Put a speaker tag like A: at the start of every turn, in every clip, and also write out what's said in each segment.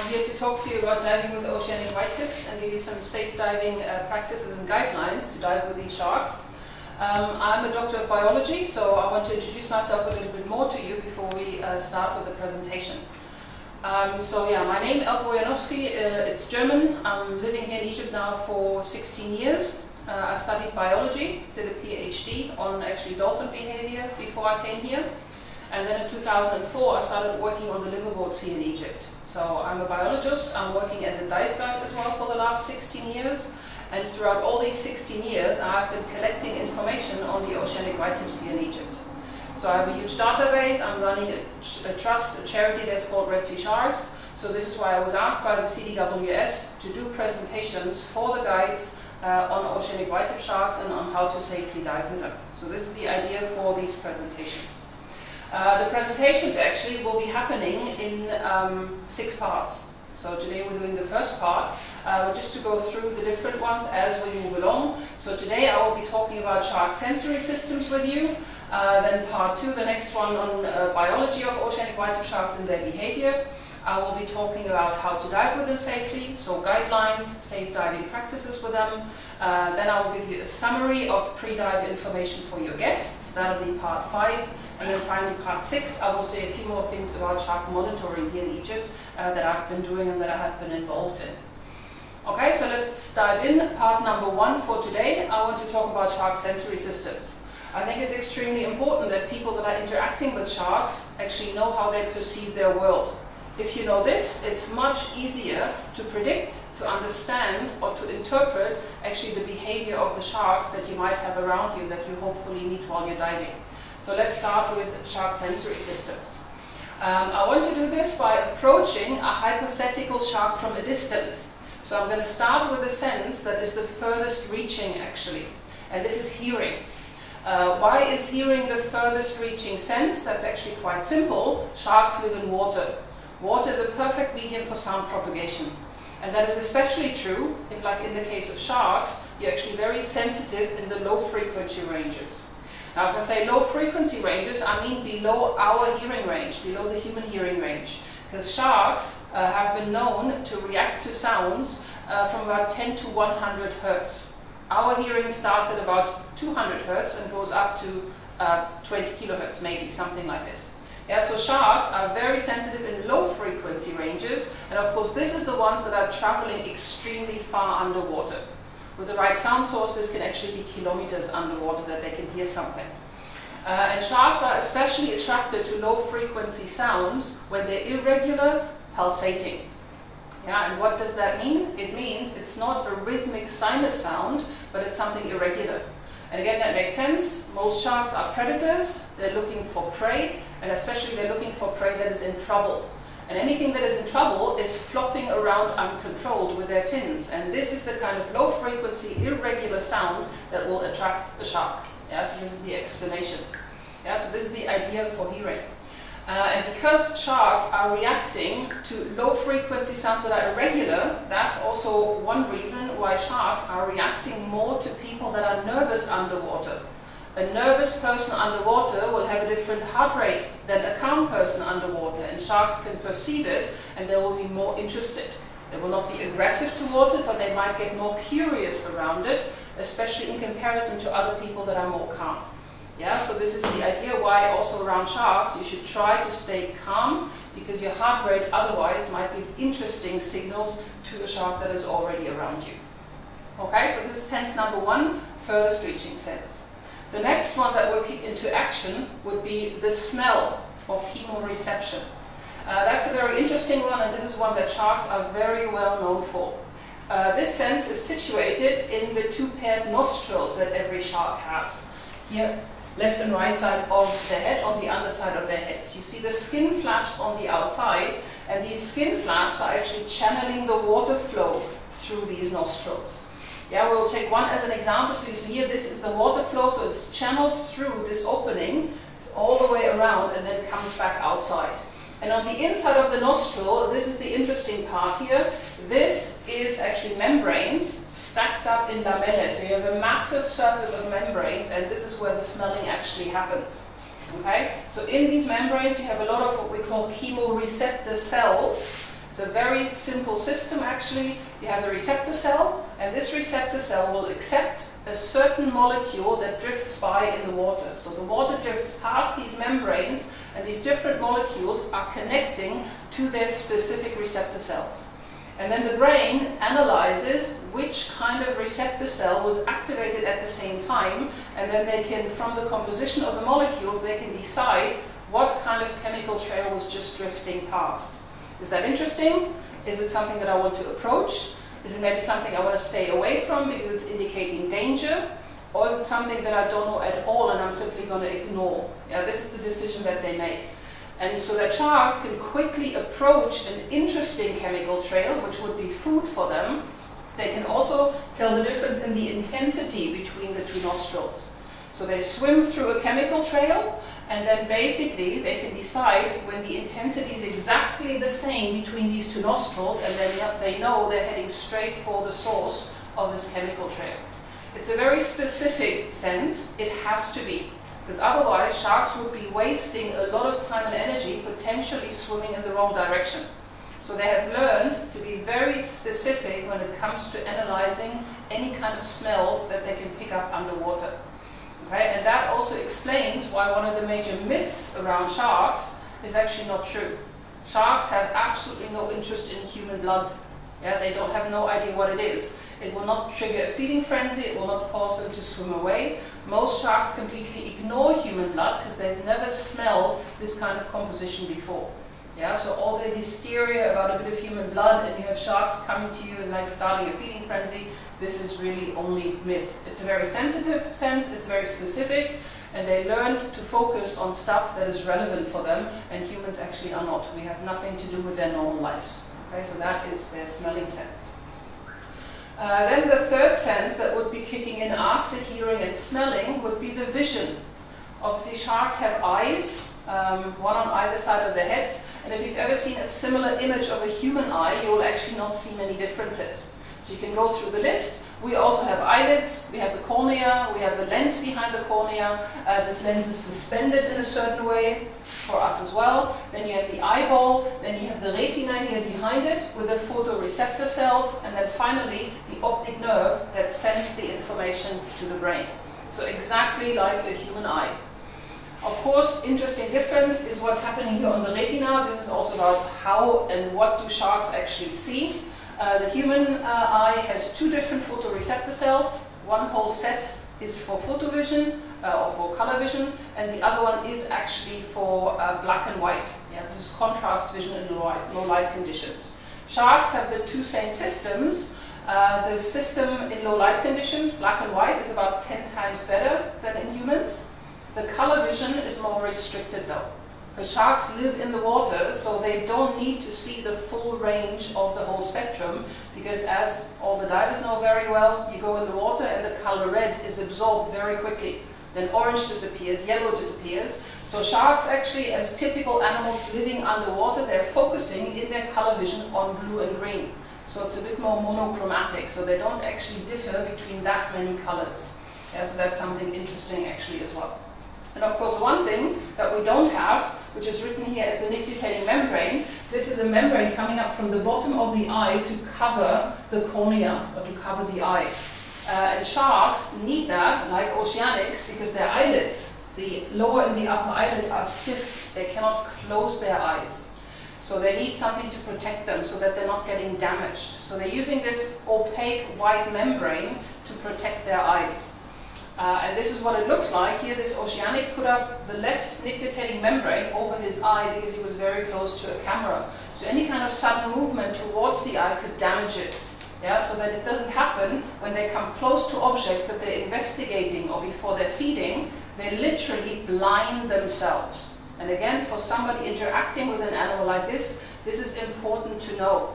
A: I'm here to talk to you about diving with oceanic whitetips and give you some safe diving uh, practices and guidelines to dive with these sharks. Um, I'm a doctor of biology, so I want to introduce myself a little bit more to you before we uh, start with the presentation. Um, so yeah, my name is Elke Bojanowski, uh, it's German. I'm living here in Egypt now for 16 years. Uh, I studied biology, did a PhD on actually dolphin behavior before I came here. And then in 2004, I started working on the liveaboard sea in Egypt. So I'm a biologist. I'm working as a dive guide as well for the last 16 years. And throughout all these 16 years, I've been collecting information on the oceanic whitetips here in Egypt. So I have a huge database. I'm running a, a trust, a charity that's called Red Sea Sharks. So this is why I was asked by the CDWS to do presentations for the guides uh, on oceanic white tip sharks and on how to safely dive with them. So this is the idea for these presentations. Uh, the presentations actually will be happening in um, six parts. So today we're doing the first part, uh, just to go through the different ones as we move along. So today I will be talking about shark sensory systems with you. Uh, then part two, the next one on uh, biology of oceanic whitetip sharks and their behavior. I will be talking about how to dive with them safely, so guidelines, safe diving practices with them. Uh, then I will give you a summary of pre-dive information for your guests. That'll be part five. And then finally, part six, I will say a few more things about shark monitoring here in Egypt uh, that I've been doing and that I have been involved in. Okay, so let's dive in. Part number one for today, I want to talk about shark sensory systems. I think it's extremely important that people that are interacting with sharks actually know how they perceive their world. If you know this, it's much easier to predict, to understand, or to interpret actually the behavior of the sharks that you might have around you that you hopefully meet while you're diving. So let's start with shark sensory systems. Um, I want to do this by approaching a hypothetical shark from a distance. So I'm going to start with a sense that is the furthest reaching actually, and this is hearing. Uh, why is hearing the furthest reaching sense? That's actually quite simple. Sharks live in water. Water is a perfect medium for sound propagation. And that is especially true if, like in the case of sharks, you're actually very sensitive in the low frequency ranges. Now, if I say low frequency ranges, I mean below our hearing range, below the human hearing range. Because sharks uh, have been known to react to sounds uh, from about 10 to 100 hertz. Our hearing starts at about 200 hertz and goes up to uh, 20 kilohertz, maybe, something like this. Yeah, so sharks are very sensitive in low frequency ranges, and of course this is the ones that are traveling extremely far underwater. With the right sound source, this can actually be kilometers underwater that they can hear something. Uh, and sharks are especially attracted to low frequency sounds when they're irregular, pulsating. Yeah, and what does that mean? It means it's not a rhythmic sinus sound, but it's something irregular. And again, that makes sense. Most sharks are predators. They're looking for prey, and especially they're looking for prey that is in trouble. And anything that is in trouble is flopping around uncontrolled with their fins. And this is the kind of low frequency, irregular sound that will attract a shark. Yeah, so this is the explanation. Yeah, so this is the idea for hearing. Uh, and because sharks are reacting to low frequency sounds that are irregular, that's also one reason why sharks are reacting more to people that are nervous underwater. A nervous person underwater will have a different heart rate than a calm person underwater, and sharks can perceive it and they will be more interested. They will not be aggressive towards it, but they might get more curious around it, especially in comparison to other people that are more calm. Yeah, so this is the idea why also around sharks you should try to stay calm because your heart rate otherwise might give interesting signals to a shark that is already around you. Okay, so this is sense number one, furthest reaching sense. The next one that will kick into action would be the smell of chemoreception. Uh, that's a very interesting one, and this is one that sharks are very well known for. Uh, this sense is situated in the two paired nostrils that every shark has. Here, left and right side of the head, on the underside of their heads. You see the skin flaps on the outside, and these skin flaps are actually channeling the water flow through these nostrils. Yeah, we'll take one as an example. So you see here, this is the water flow, so it's channeled through this opening all the way around and then comes back outside. And on the inside of the nostril, this is the interesting part here, this is actually membranes stacked up in lamellae. So you have a massive surface of membranes, and this is where the smelling actually happens. Okay? So in these membranes, you have a lot of what we call chemoreceptor cells, It's a very simple system actually. You have the receptor cell, and this receptor cell will accept a certain molecule that drifts by in the water. So the water drifts past these membranes, and these different molecules are connecting to their specific receptor cells. And then the brain analyzes which kind of receptor cell was activated at the same time, and then they can, from the composition of the molecules, they can decide what kind of chemical trail was just drifting past. Is that interesting? Is it something that I want to approach? Is it maybe something I want to stay away from because it's indicating danger? Or is it something that I don't know at all and I'm simply going to ignore? Yeah, this is the decision that they make. And so that sharks can quickly approach an interesting chemical trail, which would be food for them. They can also tell the difference in the intensity between the two nostrils. So they swim through a chemical trail, and then basically they can decide when the intensity is exactly the same between these two nostrils, and then they know they're heading straight for the source of this chemical trail. It's a very specific sense, it has to be. Because otherwise, sharks would be wasting a lot of time and energy potentially swimming in the wrong direction. So they have learned to be very specific when it comes to analyzing any kind of smells that they can pick up underwater. Okay? And that also explains why one of the major myths around sharks is actually not true. Sharks have absolutely no interest in human blood. Yeah, they don't have no idea what it is. It will not trigger a feeding frenzy, it will not cause them to swim away. Most sharks completely ignore human blood because they've never smelled this kind of composition before. Yeah, so all the hysteria about a bit of human blood and you have sharks coming to you and like starting a feeding frenzy, this is really only myth. It's a very sensitive sense, it's very specific, and they learn to focus on stuff that is relevant for them, and humans actually are not. We have nothing to do with their normal lives. Okay, so that is their smelling sense. Uh, then the third sense that would be kicking in after hearing and smelling would be the vision. Obviously sharks have eyes, um, one on either side of their heads, and if you've ever seen a similar image of a human eye, you will actually not see many differences. You can go through the list. We also have eyelids, we have the cornea, we have the lens behind the cornea. Uh, this lens is suspended in a certain way for us as well. Then you have the eyeball, then you have the retina here behind it with the photoreceptor cells, and then finally the optic nerve that sends the information to the brain. So exactly like a human eye. Of course, interesting difference is what's happening here on the retina. This is also about how and what do sharks actually see. Uh, the human uh, eye has two different photoreceptor cells. One whole set is for photovision uh, or for color vision, and the other one is actually for black and white. Yeah, this is contrast vision in low light, low light conditions. Sharks have the two same systems. Uh, the system in low light conditions, black and white, is about 10 times better than in humans. The color vision is more restricted though. The sharks live in the water, so they don't need to see the full range of the whole spectrum, because as all the divers know very well, you go in the water and the color red is absorbed very quickly. Then orange disappears, yellow disappears. So sharks actually, as typical animals living underwater, they're focusing in their color vision on blue and green. So it's a bit more monochromatic, so they don't actually differ between that many colors. Yeah, so that's something interesting actually as well. And of course, one thing that we don't have, which is written here as the nictitating membrane, this is a membrane coming up from the bottom of the eye to cover the cornea, or to cover the eye. Uh, and sharks need that, like oceanics, because their eyelids, the lower and the upper eyelid, are stiff. They cannot close their eyes. So they need something to protect them so that they're not getting damaged. So they're using this opaque white membrane to protect their eyes. Uh, and this is what it looks like. Here, this oceanic put up the left nictitating membrane over his eye because he was very close to a camera. So any kind of sudden movement towards the eye could damage it. Yeah, so that it doesn't happen when they come close to objects that they're investigating or before they're feeding, they literally blind themselves. And again, for somebody interacting with an animal like this, this is important to know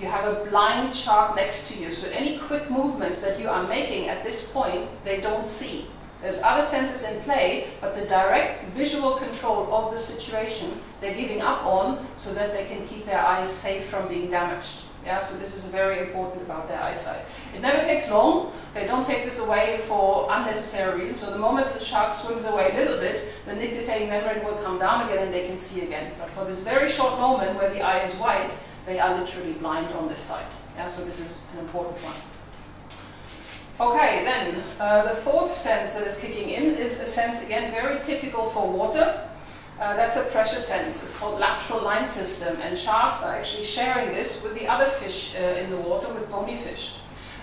A: you have a blind shark next to you. So any quick movements that you are making at this point, they don't see. There's other senses in play, but the direct visual control of the situation they're giving up on so that they can keep their eyes safe from being damaged. Yeah, so this is very important about their eyesight. It never takes long. They don't take this away for unnecessary reasons. So the moment the shark swims away a little bit, the nictitating membrane will come down again and they can see again. But for this very short moment where the eye is white, they are literally blind on this side. Yeah, so this is an important one. Okay, then uh, the fourth sense that is kicking in is a sense, again, very typical for water. Uh, that's a pressure sense. It's called lateral line system, and sharks are actually sharing this with the other fish uh, in the water, with bony fish.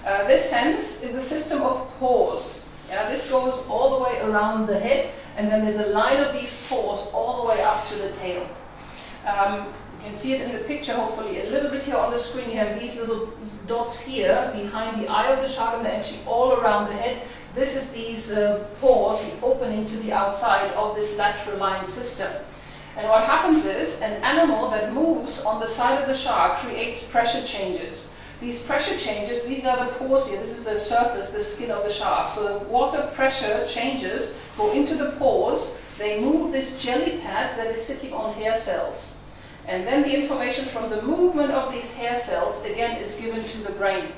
A: Uh, this sense is a system of pores. Yeah, this goes all the way around the head, and then there's a line of these pores all the way up to the tail. Um, you can see it in the picture, hopefully, a little bit here on the screen. You have these little dots here behind the eye of the shark, and they're actually all around the head. This is these uh, pores, the opening to the outside of this lateral line system. And what happens is, an animal that moves on the side of the shark creates pressure changes. These pressure changes, these are the pores here, this is the surface, the skin of the shark. So the water pressure changes go into the pores, they move this jelly pad that is sitting on hair cells. And then the information from the movement of these hair cells, again, is given to the brain.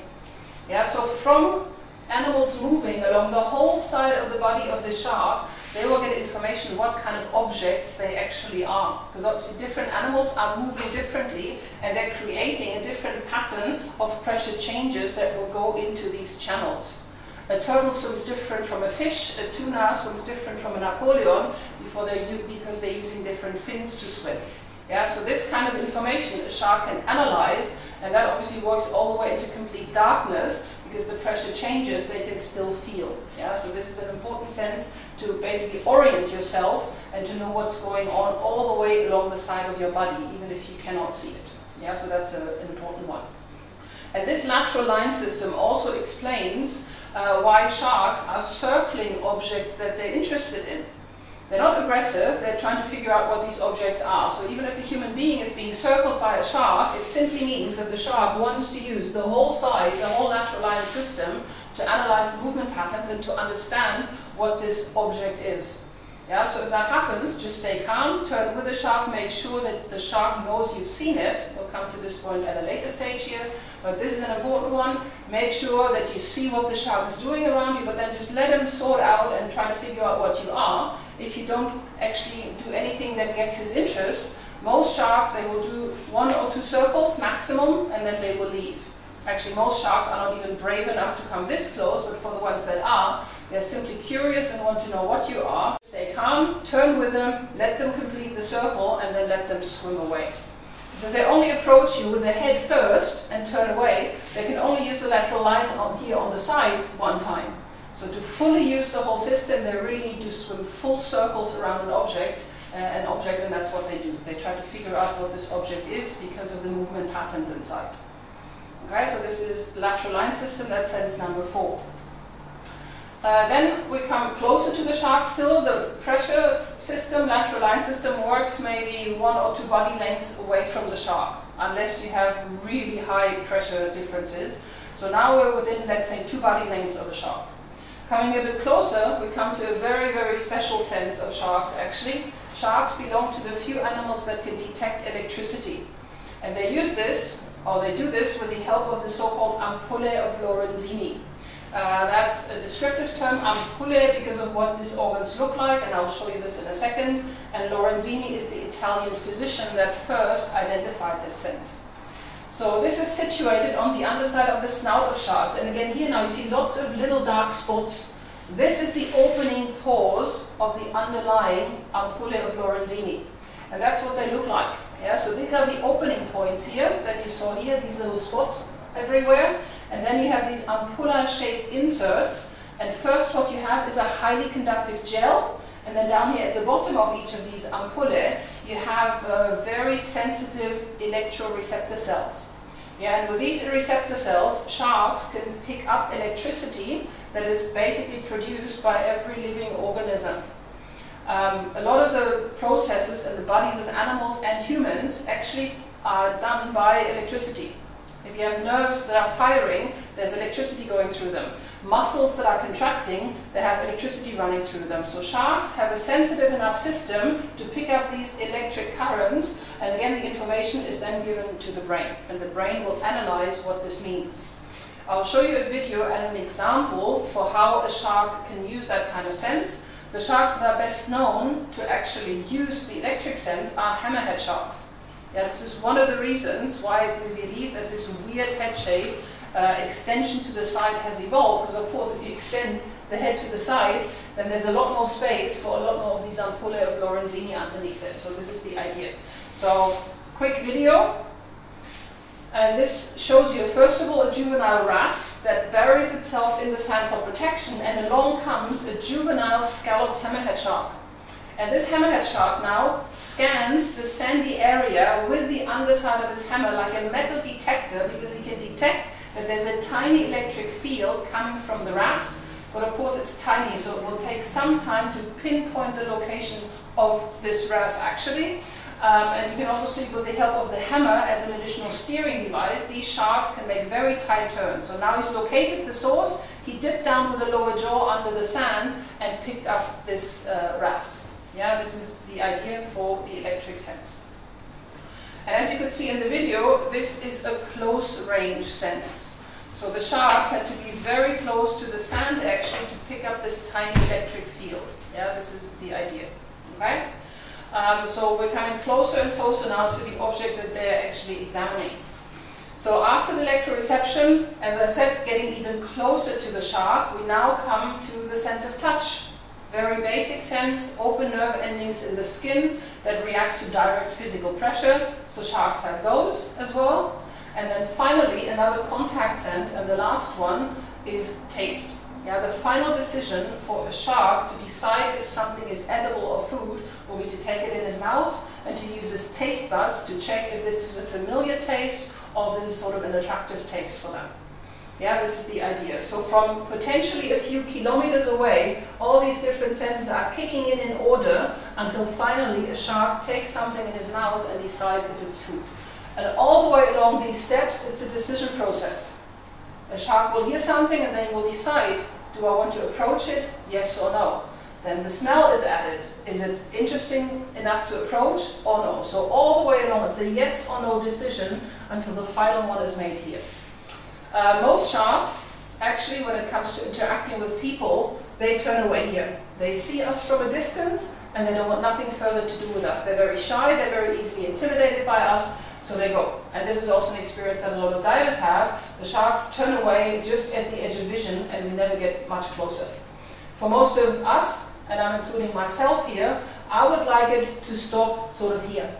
A: Yeah, so from animals moving along the whole side of the body of the shark, they will get information what kind of objects they actually are. Because obviously different animals are moving differently and they're creating a different pattern of pressure changes that will go into these channels. A turtle swims different from a fish, a tuna swims different from a Napoleon before they because they're using different fins to swim. Yeah, so this kind of information a shark can analyze, and that obviously works all the way into complete darkness because the pressure changes, they can still feel. Yeah, so this is an important sense to basically orient yourself and to know what's going on all the way along the side of your body, even if you cannot see it. Yeah, so that's a, an important one. And this lateral line system also explains uh, why sharks are circling objects that they're interested in. They're not aggressive, they're trying to figure out what these objects are. So even if a human being is being circled by a shark, it simply means that the shark wants to use the whole side, the whole lateral line system, to analyze the movement patterns and to understand what this object is. Yeah, so if that happens, just stay calm, turn with the shark, make sure that the shark knows you've seen it. We'll come to this point at a later stage here, but this is an important one. Make sure that you see what the shark is doing around you, but then just let him sort out and try to figure out what you are. If you don't actually do anything that gets his interest, most sharks, they will do one or two circles maximum, and then they will leave. Actually, most sharks are not even brave enough to come this close, but for the ones that are, they're simply curious and want to know what you are. Stay calm, turn with them, let them complete the circle, and then let them swim away. So they only approach you with the head first and turn away. They can only use the lateral line on here on the side one time. So to fully use the whole system, they really need to swim full circles around an object, uh, an object, and that's what they do. They try to figure out what this object is because of the movement patterns inside. Okay, so this is lateral line system, that's sense number four. Uh, then we come closer to the shark still. The pressure system, lateral line system, works maybe one or two body lengths away from the shark, unless you have really high pressure differences. So now we're within, let's say, two body lengths of the shark. Coming a bit closer, we come to a very, very special sense of sharks, actually. Sharks belong to the few animals that can detect electricity. And they use this, or they do this, with the help of the so-called ampullae of Lorenzini. Uh, that's a descriptive term, ampullae, because of what these organs look like, and I'll show you this in a second. And Lorenzini is the Italian physician that first identified this sense. So this is situated on the underside of the snout of sharks. And again, here now you see lots of little dark spots. This is the opening pores of the underlying ampullae of Lorenzini. And that's what they look like. Yeah, so these are the opening points here that you saw here, these little spots everywhere. And then you have these ampulla-shaped inserts. And first what you have is a highly conductive gel. And then down here at the bottom of each of these ampullae, you have uh, very sensitive electroreceptor cells. Yeah, and with these receptor cells, sharks can pick up electricity that is basically produced by every living organism. Um, a lot of the processes in the bodies of animals and humans actually are done by electricity. If you have nerves that are firing, there's electricity going through them. Muscles that are contracting, they have electricity running through them. So sharks have a sensitive enough system to pick up these electric currents, and again, the information is then given to the brain, and the brain will analyze what this means. I'll show you a video as an example for how a shark can use that kind of sense. The sharks that are best known to actually use the electric sense are hammerhead sharks. Yeah, this is one of the reasons why we believe that this weird head shape uh, extension to the side has evolved, because of course if you extend the head to the side, then there's a lot more space for a lot more of these ampullae of Lorenzini underneath it. So this is the idea. So quick video. And this shows you, first of all, a juvenile wrasse that buries itself in the sand for protection, and along comes a juvenile scalloped hammerhead shark. And this hammerhead shark now scans the sandy area with the underside of his hammer like a metal detector because he can detect that there's a tiny electric field coming from the wrasse, But of course it's tiny, so it will take some time to pinpoint the location of this wrasse actually. Um, and you can also see with the help of the hammer as an additional steering device, these sharks can make very tight turns. So now he's located the source, he dipped down with the lower jaw under the sand and picked up this uh, wrasse. Yeah, this is the idea for the electric sense. And as you could see in the video, this is a close range sense. So the shark had to be very close to the sand actually to pick up this tiny electric field. Yeah, this is the idea. Okay? Um, so we're coming closer and closer now to the object that they're actually examining. So after the electroreception, as I said, getting even closer to the shark, we now come to the sense of touch. Very basic sense, open nerve endings in the skin that react to direct physical pressure. So sharks have those as well. And then finally, another contact sense, and the last one is taste. Yeah, the final decision for a shark to decide if something is edible or food will be to take it in his mouth and to use his taste buds to check if this is a familiar taste or if this is sort of an attractive taste for them. Yeah, this is the idea. So from potentially a few kilometers away, all these different senses are kicking in in order until finally a shark takes something in his mouth and decides if it's food. And all the way along these steps, it's a decision process. A shark will hear something and then will decide, do I want to approach it, yes or no? Then the smell is added. Is it interesting enough to approach or no? So all the way along, it's a yes or no decision until the final one is made here. Uh, most sharks, actually, when it comes to interacting with people, they turn away here. They see us from a distance and they don't want nothing further to do with us. They're very shy, they're very easily intimidated by us, so they go. And this is also an experience that a lot of divers have. The sharks turn away just at the edge of vision and we never get much closer. For most of us, and I'm including myself here, I would like it to stop sort of here.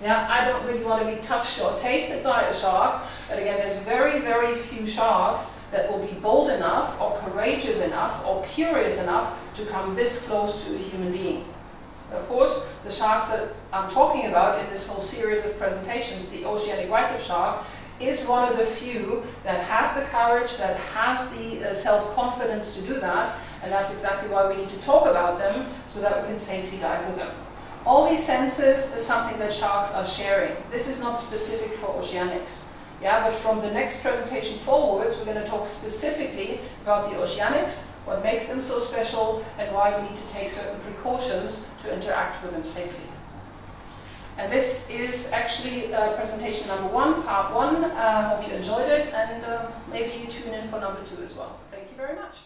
A: Yeah, I don't really want to be touched or tasted by a shark, but again, there's very, very few sharks that will be bold enough or courageous enough or curious enough to come this close to a human being. Of course, the sharks that I'm talking about in this whole series of presentations, the oceanic white-tip shark, is one of the few that has the courage, that has the uh, self-confidence to do that, and that's exactly why we need to talk about them so that we can safely dive with them. All these senses is something that sharks are sharing. This is not specific for oceanics. Yeah, but from the next presentation forwards, we're going to talk specifically about the oceanics, what makes them so special, and why we need to take certain precautions to interact with them safely. And this is actually uh, presentation number one, part one. I uh, hope you enjoyed it, and uh, maybe you tune in for number two as well. Thank you very much.